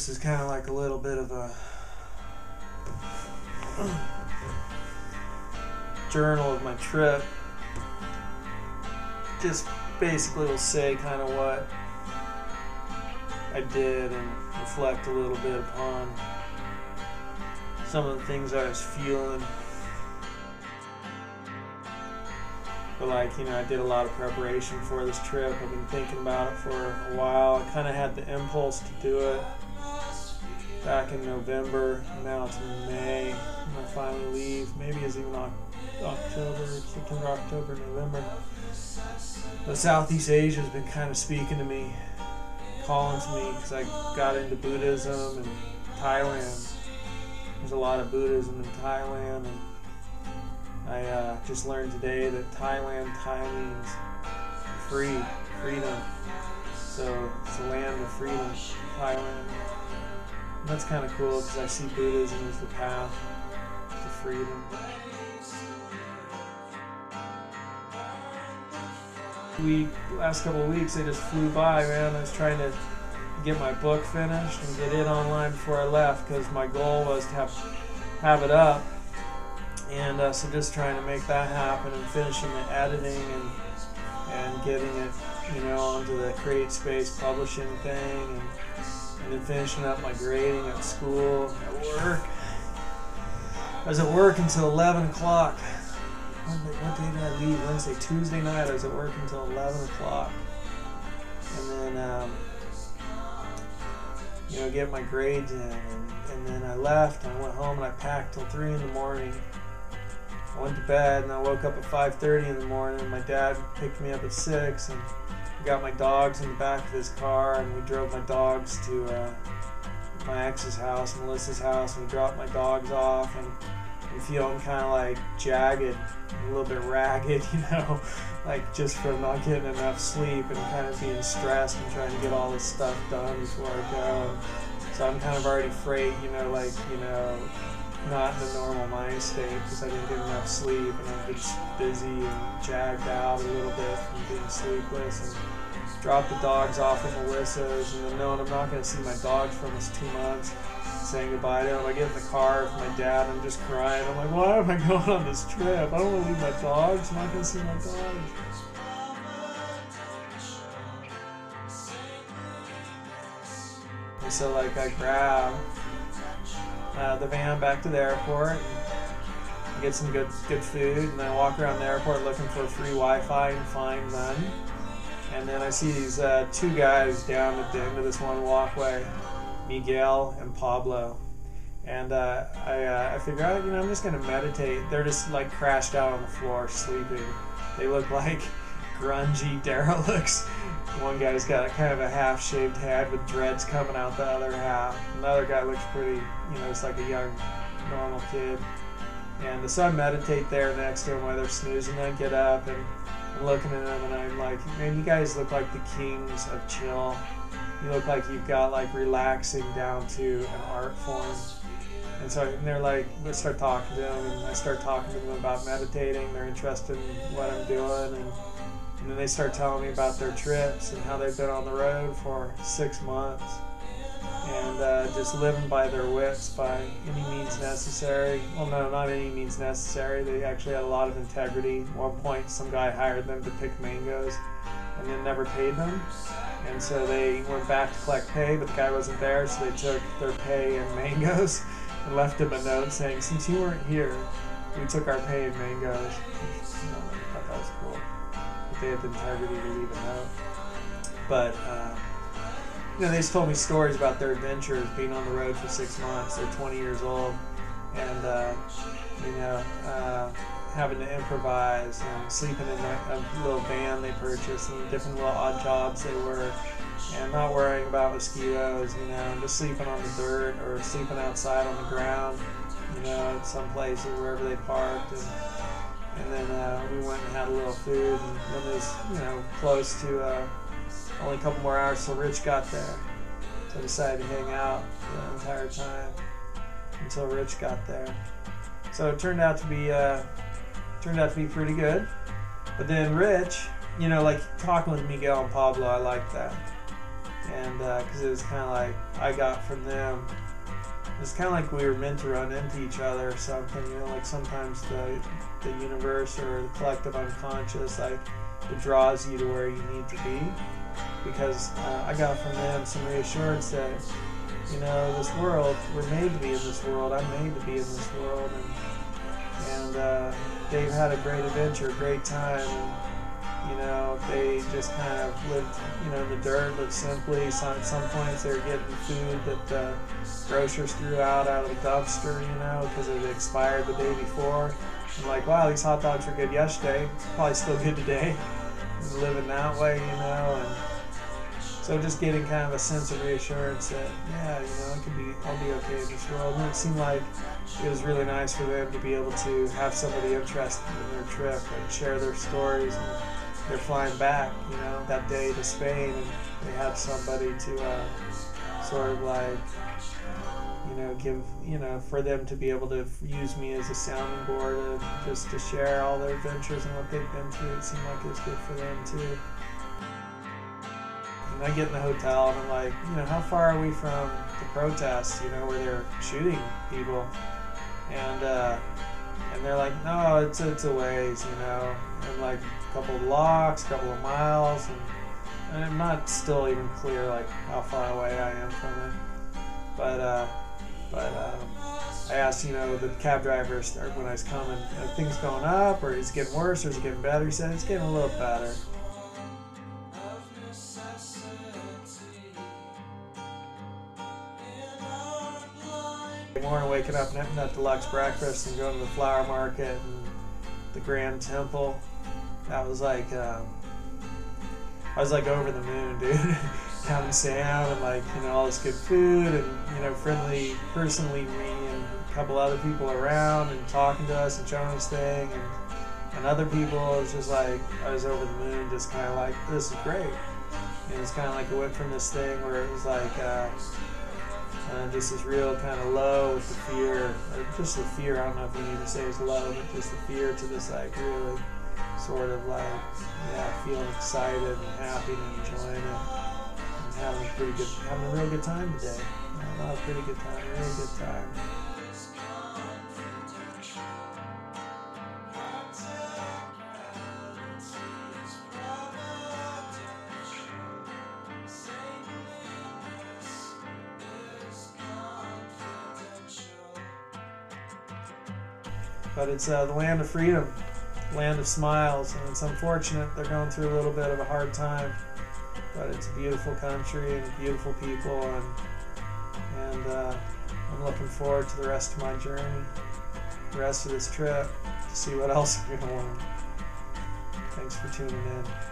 this is kind of like a little bit of a journal of my trip. Just basically will say kind of what I did and reflect a little bit upon some of the things I was feeling. But like, you know, I did a lot of preparation for this trip. I've been thinking about it for a while. I kind of had the impulse to do it back in November. Now it's May. And I finally leave. Maybe it's even October, September, October, November. But Southeast Asia has been kind of speaking to me, calling to me because I got into Buddhism and Thailand. There's a lot of Buddhism in Thailand and I uh, just learned today that Thailand Thai means free, freedom. So it's the land of freedom, Thailand. And that's kind of cool because I see Buddhism as the path to freedom. We last couple of weeks they just flew by, man. I was trying to get my book finished and get it online before I left because my goal was to have have it up and uh, so just trying to make that happen and finishing the editing and and getting it you know onto the CreateSpace publishing thing and, and then finishing up my grading at school at work. I was at work until 11 o'clock. What day did I leave? Wednesday Tuesday night I was at work until 11 o'clock. And then um, you know get my grades in and, and then I left and I went home and I packed till 3 in the morning I went to bed and I woke up at 5:30 in the morning. And My dad picked me up at six, and got my dogs in the back of his car, and we drove my dogs to uh, my ex's house, Melissa's house, and dropped my dogs off, and I'm feeling kind of like jagged, a little bit ragged, you know, like just from not getting enough sleep and kind of being stressed and trying to get all this stuff done before I go. So I'm kind of already afraid, you know, like you know not in the normal mind state because I didn't get enough sleep and I'm just busy and jagged out a little bit from being sleepless and drop the dogs off at Melissa's and then knowing I'm not going to see my dogs for almost two months saying goodbye to them. I get in the car with my dad I'm just crying. I'm like, why am I going on this trip? I don't want to leave my dogs. I'm not going to see my dogs. And so like I grab uh, the van back to the airport and get some good good food, and then walk around the airport looking for free Wi-Fi and find none. And then I see these uh, two guys down at the end of this one walkway, Miguel and Pablo. And uh, I, uh, I figure out, you know, I'm just gonna meditate. They're just like crashed out on the floor, sleeping. They look like grungy derelicts. One guy's got kind of a half-shaved head with dreads coming out the other half. Another guy looks pretty, you know, it's like a young, normal kid. And so I meditate there next to them while they're snoozing. I get up and I'm looking at them and I'm like, man, you guys look like the kings of chill. You look like you've got like relaxing down to an art form. And so and they're like, let's start talking to them, and I start talking to them about meditating. They're interested in what I'm doing, and and then they start telling me about their trips and how they've been on the road for six months and uh, just living by their wits by any means necessary. Well, no, not any means necessary. They actually had a lot of integrity. At one point, some guy hired them to pick mangoes and then never paid them. And so they went back to collect pay, but the guy wasn't there, so they took their pay in mangoes and left him a note saying, Since you weren't here, we took our pay in mangoes. I thought that was cool they had the integrity to leave it out. But uh, you know, they just told me stories about their adventures, being on the road for six months. They're 20 years old, and uh, you know, uh, having to improvise and sleeping in a, a little van they purchased and different little odd jobs they work. And not worrying about mosquitoes, you know, just sleeping on the dirt or sleeping outside on the ground, you know, at some places wherever they parked. And, and then uh, we went and had a little food, and then it was, you know, close to uh, only a couple more hours till Rich got there. So I decided to hang out the entire time until Rich got there. So it turned out to be uh, turned out to be pretty good. But then Rich, you know, like talking with Miguel and Pablo, I like that. and because uh, it was kind of like I got from them. It's kind of like we were meant to run into each other or something, you know. Like sometimes the the universe or the collective unconscious, like it draws you to where you need to be. Because uh, I got from them some reassurance that you know this world we're made to be in this world. I'm made to be in this world, and and uh, they've had a great adventure, a great time. And, you know, they just kind of lived, you know, in the dirt, lived simply. So at some points they were getting food that the grocers threw out out of the dumpster, you know, because it expired the day before. I'm like, wow, these hot dogs were good yesterday, probably still good today. Living that way, you know, and so just getting kind of a sense of reassurance that, yeah, you know, it could be, I'll be okay in this world. And it seemed like it was really nice for them to be able to have somebody interested in their trip and share their stories. And they're flying back, you know, that day to Spain, and they had somebody to uh, sort of like, you know, give, you know, for them to be able to use me as a sounding board just to share all their adventures and what they've been through. It seemed like it was good for them too. And I get in the hotel and I'm like, you know, how far are we from the protest you know, where they're shooting people? And, uh, and they're like, no, it's, it's a ways, you know, and like a couple of blocks, a couple of miles, and, and I'm not still even clear like how far away I am from it. But, uh, but um, I asked, you know, the cab driver when I was coming, are things going up, or is it getting worse, or is it getting better? He said it's getting a little better. Morning, waking up and having that deluxe breakfast and going to the flower market and the Grand Temple. That was like, um, I was like over the moon, dude. Having Sam and like you know all this good food and you know friendly personally me and a couple other people around and talking to us and showing us thing and and other people it was just like I was over the moon just kind of like this is great. And it's kind of like it went from this thing where it was like uh, uh, just this real kind of low with the fear or just the fear I don't know if you need to say it's low but just the fear to this like really sort of like yeah feeling excited and happy and enjoying it having a pretty good, having a real good time today. a pretty good time, a really good time. But it's uh, the land of freedom, land of smiles, and it's unfortunate they're going through a little bit of a hard time but it's a beautiful country and beautiful people, and and uh, I'm looking forward to the rest of my journey, the rest of this trip, to see what else I'm gonna learn. Thanks for tuning in.